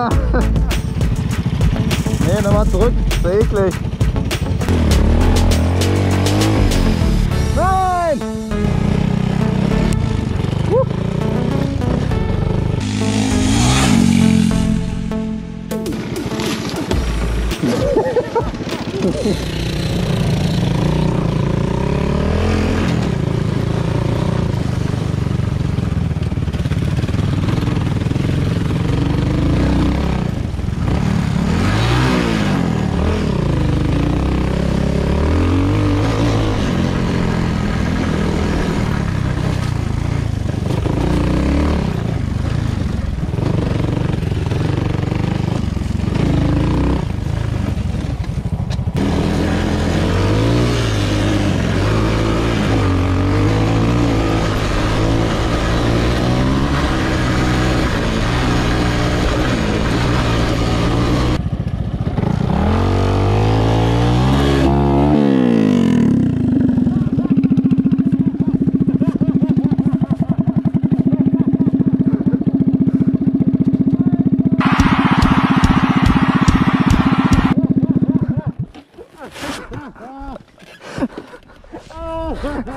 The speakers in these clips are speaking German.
nee, nochmal zurück, ist ja eklig. Nein! Uh.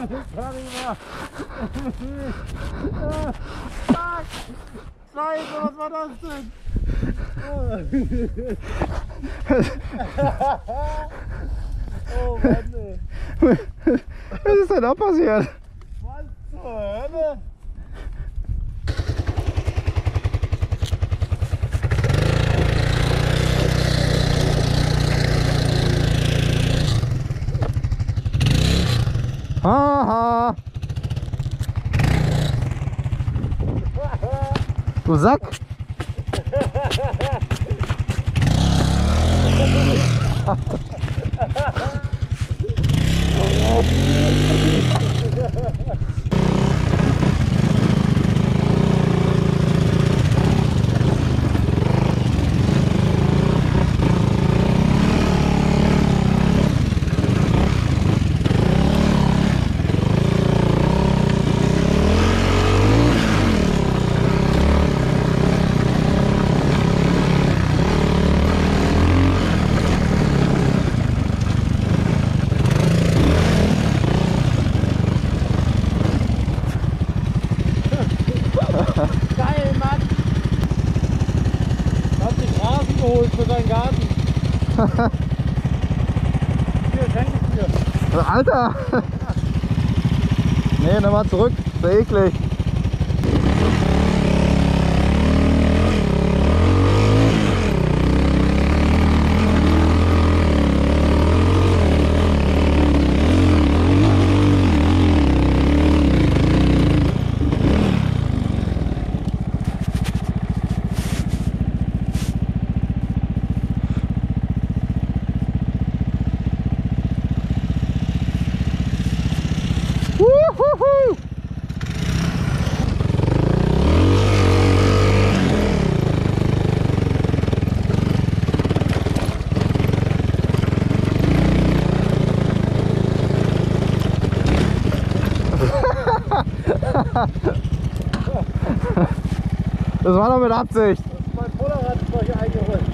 Huh. Scheiße, was war das denn? Oh Mann, ey. Was ist denn da passiert? Was zur Hölle? Ah. Aha! Kozak? Garten. Hier. Alter! Nee, nimm mal zurück. Ist ja eklig. Das war doch mit Absicht. Mein Vorderrad ist euch eingeholt. Oh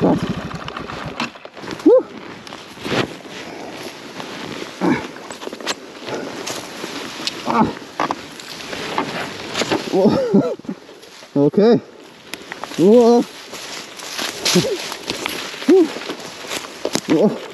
God. Woo. Ah. Whoa. okay. Whoa. Whoa.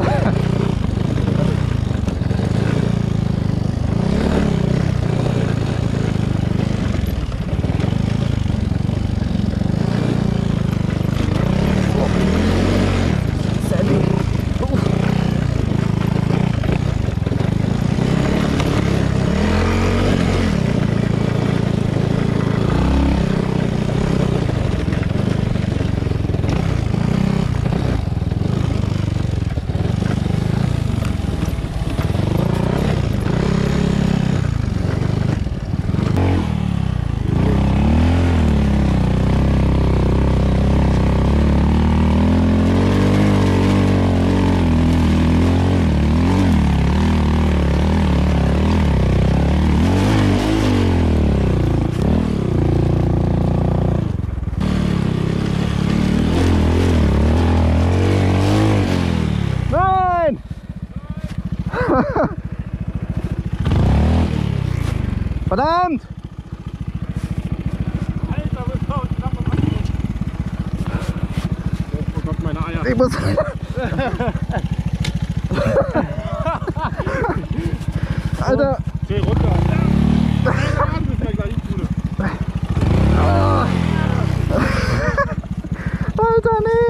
todo. Verdammt! Alter, wir bauen knapp am Oh Gott, meine Eier. Ich muss. Alter. Geh runter. Alter, nee.